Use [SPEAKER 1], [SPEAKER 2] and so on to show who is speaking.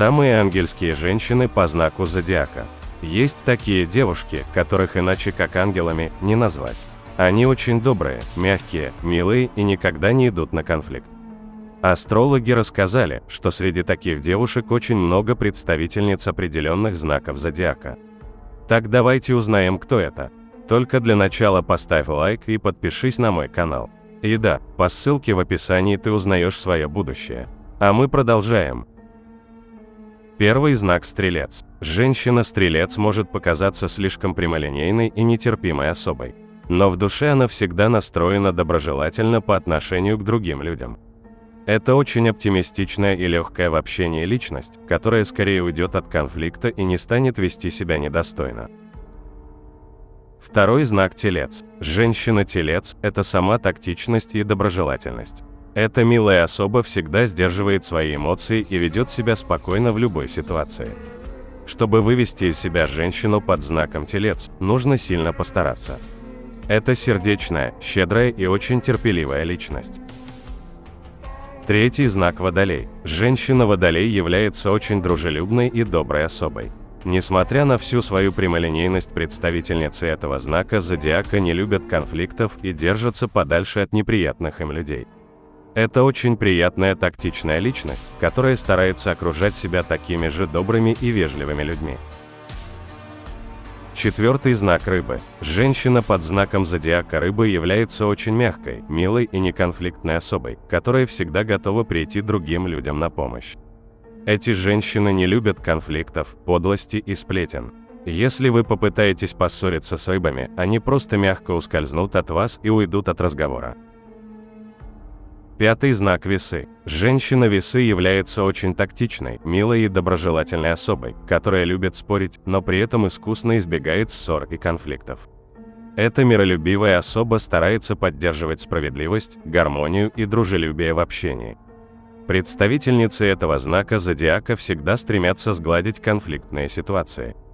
[SPEAKER 1] Самые ангельские женщины по знаку зодиака. Есть такие девушки, которых иначе как ангелами не назвать. Они очень добрые, мягкие, милые и никогда не идут на конфликт. Астрологи рассказали, что среди таких девушек очень много представительниц определенных знаков зодиака. Так давайте узнаем, кто это. Только для начала поставь лайк и подпишись на мой канал. И да, по ссылке в описании ты узнаешь свое будущее. А мы продолжаем. Первый знак – стрелец. Женщина-стрелец может показаться слишком прямолинейной и нетерпимой особой. Но в душе она всегда настроена доброжелательно по отношению к другим людям. Это очень оптимистичная и легкая в общении личность, которая скорее уйдет от конфликта и не станет вести себя недостойно. Второй знак – телец. Женщина-телец – это сама тактичность и доброжелательность. Эта милая особа всегда сдерживает свои эмоции и ведет себя спокойно в любой ситуации. Чтобы вывести из себя женщину под знаком телец, нужно сильно постараться. Это сердечная, щедрая и очень терпеливая личность. Третий знак Водолей. Женщина-водолей является очень дружелюбной и доброй особой. Несмотря на всю свою прямолинейность, представительницы этого знака зодиака не любят конфликтов и держатся подальше от неприятных им людей. Это очень приятная тактичная личность, которая старается окружать себя такими же добрыми и вежливыми людьми. Четвертый знак рыбы. Женщина под знаком зодиака рыбы является очень мягкой, милой и неконфликтной особой, которая всегда готова прийти другим людям на помощь. Эти женщины не любят конфликтов, подлости и сплетен. Если вы попытаетесь поссориться с рыбами, они просто мягко ускользнут от вас и уйдут от разговора. Пятый знак весы. Женщина-весы является очень тактичной, милой и доброжелательной особой, которая любит спорить, но при этом искусно избегает ссор и конфликтов. Эта миролюбивая особа старается поддерживать справедливость, гармонию и дружелюбие в общении. Представительницы этого знака зодиака всегда стремятся сгладить конфликтные ситуации –